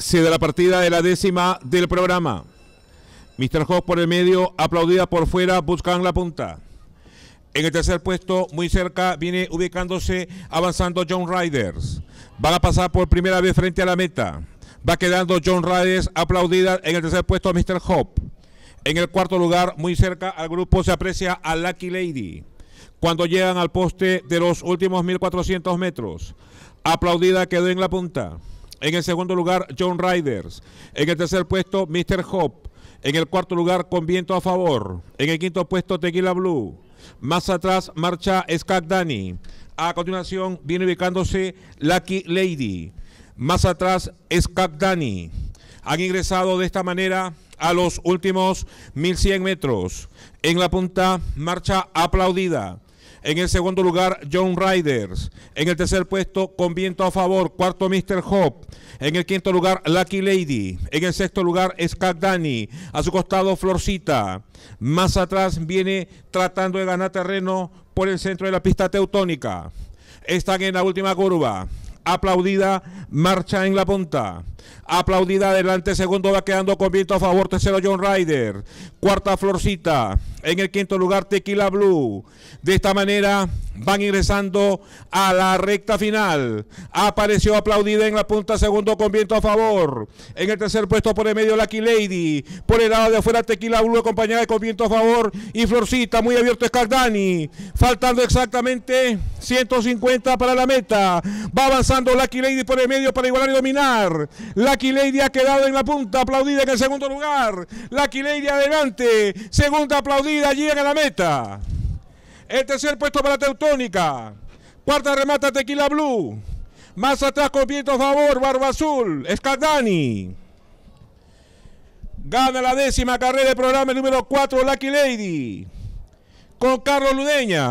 Se da la partida de la décima del programa. Mr. Hawk por el medio, aplaudida por fuera, buscan la punta. En el tercer puesto, muy cerca, viene ubicándose, avanzando John Riders. Van a pasar por primera vez frente a la meta. Va quedando John Riders aplaudida en el tercer puesto Mr. Hope. En el cuarto lugar, muy cerca al grupo, se aprecia a Lucky Lady. Cuando llegan al poste de los últimos 1400 metros, aplaudida quedó en la punta. En el segundo lugar, John Riders. En el tercer puesto, Mr. Hope. En el cuarto lugar, con viento a favor. En el quinto puesto, Tequila Blue. Más atrás marcha Skag Danny. A continuación viene ubicándose Lucky Lady. Más atrás Skag Danny. Han ingresado de esta manera a los últimos 1100 metros. En la punta marcha aplaudida. En el segundo lugar, John Riders. En el tercer puesto, con viento a favor, cuarto Mr. Hope. En el quinto lugar, Lucky Lady. En el sexto lugar, Skag Danny. A su costado, Florcita. Más atrás viene tratando de ganar terreno por el centro de la pista teutónica. Están en la última curva aplaudida, marcha en la punta. Aplaudida adelante, segundo va quedando con viento a favor, tercero John Ryder, cuarta Florcita, en el quinto lugar Tequila Blue. De esta manera van ingresando a la recta final. Apareció aplaudida en la punta, segundo con viento a favor. En el tercer puesto por el medio Lucky Lady, por el lado de afuera Tequila Blue acompañada con viento a favor y Florcita muy abierto Scardani. Faltando exactamente 150 para la meta. Va avanzando Lucky Lady por el medio para igualar y dominar. Lucky Lady ha quedado en la punta, aplaudida en el segundo lugar. Lucky Lady adelante, segunda aplaudida, llega a la meta. El tercer puesto para Teutónica. Cuarta remata Tequila Blue. Más atrás con viento a favor, Barba Azul, Scardani. Gana la décima carrera del programa número 4, Lucky Lady. Con Carlos Ludeña.